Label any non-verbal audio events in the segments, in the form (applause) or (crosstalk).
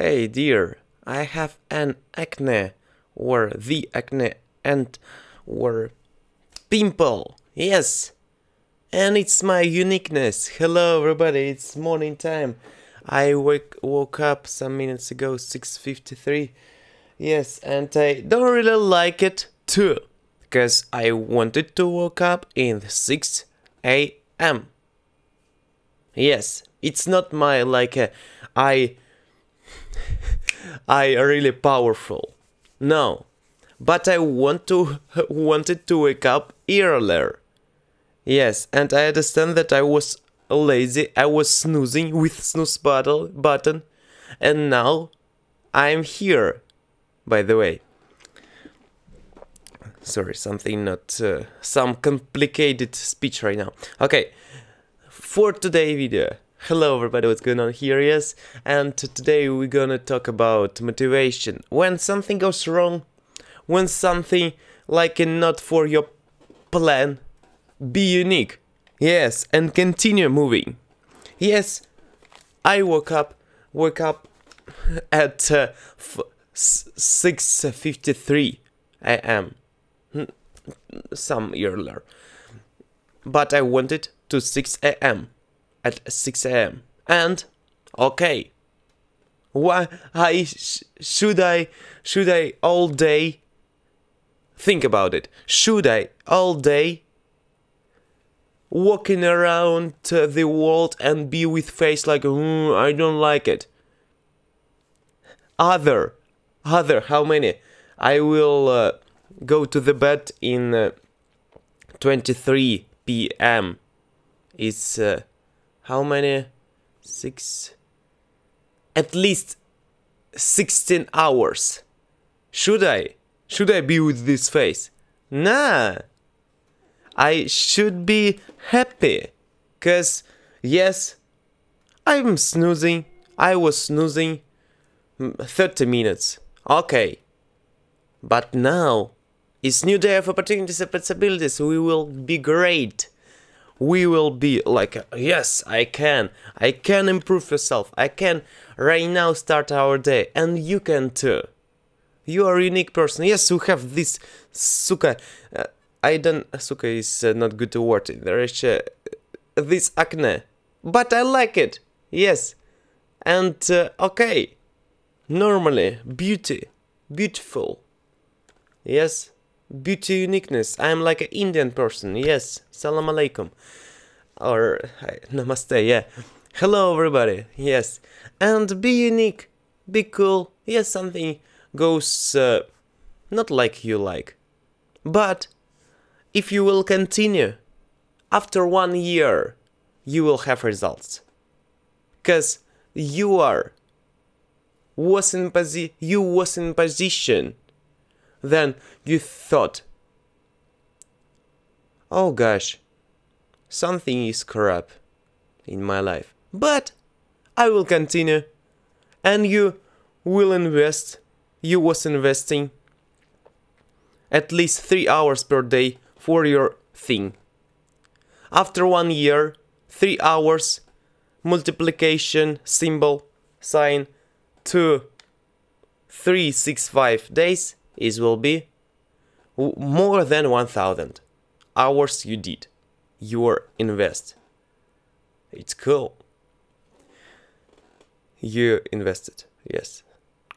Hey dear, I have an acne or the acne and or pimple. Yes. And it's my uniqueness. Hello everybody, it's morning time. I wake, woke up some minutes ago, 6.53. Yes, and I don't really like it too. Because I wanted to wake up in 6 a.m. Yes, it's not my like uh, I I really powerful. No. But I want to (laughs) wanted to wake up earlier. Yes, and I understand that I was lazy. I was snoozing with snooze button button and now I'm here. By the way. Sorry, something not uh, some complicated speech right now. Okay. For today video, Hello everybody, what's going on here, yes? And today we're gonna talk about motivation. When something goes wrong, when something like not for your plan, be unique. Yes, and continue moving. Yes, I woke up, woke up (laughs) at uh, 6.53 am, some earlier. But I wanted to 6 am at 6 a.m. And okay, why I sh should I should I all day think about it? Should I all day walking around the world and be with face like mm, I don't like it? Other, other, how many? I will uh, go to the bed in uh, 23 p.m. It's uh, how many? Six. At least 16 hours. Should I? Should I be with this face? Nah. I should be happy. Cause, yes, I'm snoozing. I was snoozing mm, 30 minutes. Okay. But now, it's new day of opportunities and possibilities. We will be great we will be like yes i can. I can improve yourself. I can right now start our day. And you can too. You are a unique person. Yes you have this suka uh, i don't suka is uh, not good to word there is uh, this acne. But i like it. Yes. And uh, okay. Normally beauty. Beautiful. Yes beauty uniqueness. I'm like an Indian person. Yes. Salam alaikum. Or (laughs) namaste. Yeah. Hello, everybody. Yes. And be unique. Be cool. Yes, something goes uh, not like you like. But if you will continue, after one year, you will have results. Because you are was in posi- you was in position then you thought, oh gosh, something is corrupt in my life. But I will continue and you will invest, you was investing at least 3 hours per day for your thing. After one year, 3 hours, multiplication, symbol, sign, 2, 3, 6, 5 days, is will be more than 1000 hours you did your invest. It's cool. You invested yes.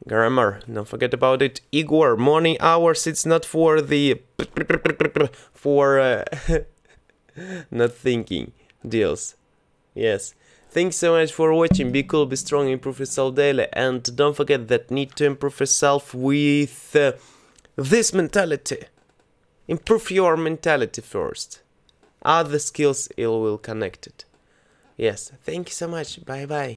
Grammar don't forget about it. Igor morning hours it's not for the (laughs) for uh, (laughs) not thinking deals. Yes. Thanks so much for watching, be cool, be strong, improve yourself daily, and don't forget that need to improve yourself with uh, this mentality. Improve your mentality first. Other skills it will connect it. Yes, thank you so much, bye bye.